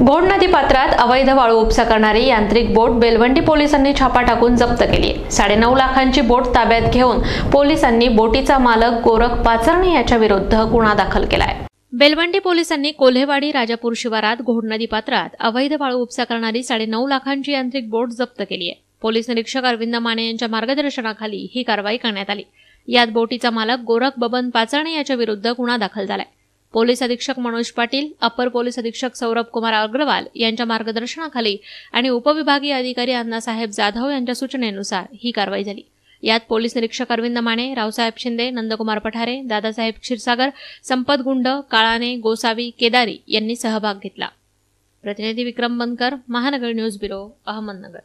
घोड नदी पात्रात अवैध वाळू उपसा करणारी यांत्रिक बोट बेलवंडी पोलिसांनी छापा टाकून जप्त केली. साडेनऊ लाखांची बोट ताब्यात घेऊन पोलिसांनी बोटीचा मालक गोरख पाचरणे याच्या विरुद्ध गुन्हा दाखल केलाय. बेलवंडी पोलिसांनी कोल्हेवाडी राजापूर शिवारात घोड नदी पात्रात अवैध वाळू उपसा करणारी साडेनऊ लाखांची यांत्रिक बोट जप्त केली आहे. पोलीस निरीक्षक अरविंद माने यांच्या मार्गदर्शनाखाली ही कारवाई करण्यात आली. यात बोटीचा मालक गोरख बबन पाचरणे याच्या विरुद्ध गुन्हा दाखल झालाय. पोलीस अधीक्षक मनोज पाटील अपर पोलीस अधीक्षक सौरभ कुमार अग्रवाल यांच्या मार्गदर्शनाखाली आणि उपविभागीय अधिकारी अण्णासाहेब जाधव यांच्या सूचनेनुसार ही कारवाई झाली. यात पोलीस निरीक्षक अरविंद माने रावसाहेब शिंदे नंदकुमार पठारे दादासाहेब क्षीरसागर संपत गुंड काळाने गोसावी केदारी यांनी सहभाग घेतला. प्रतिनिधी विक्रम बनकर महानगर न्यूज ब्युरो अहमदनगर.